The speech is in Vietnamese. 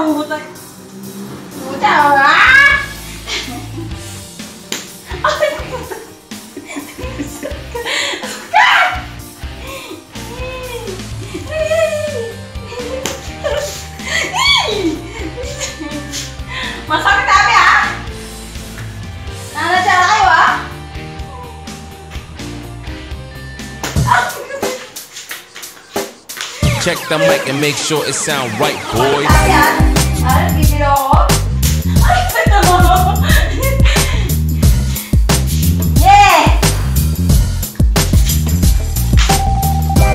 đầu rồi Cú đầu á Masakit abi ha? Nanadya na kayo ha? Check the mic and make sure it sound right, boys. Arabic.